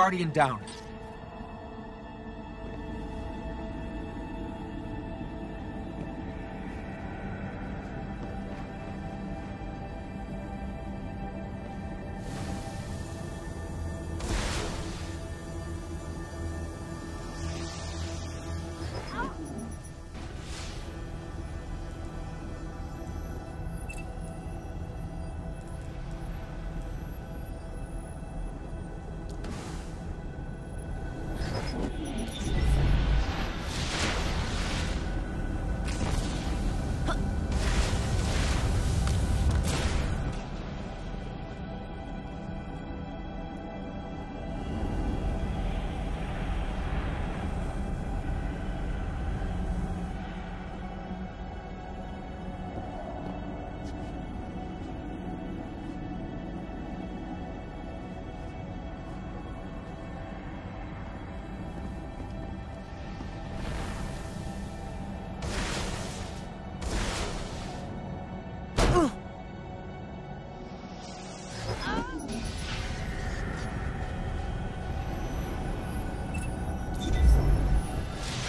Guardian down.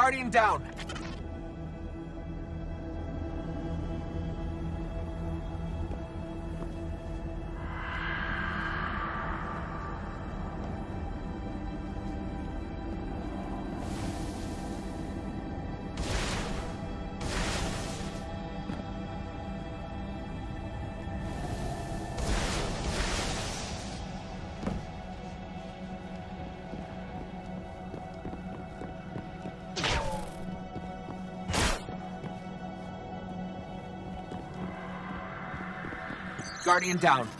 Guardian down. Guardian down.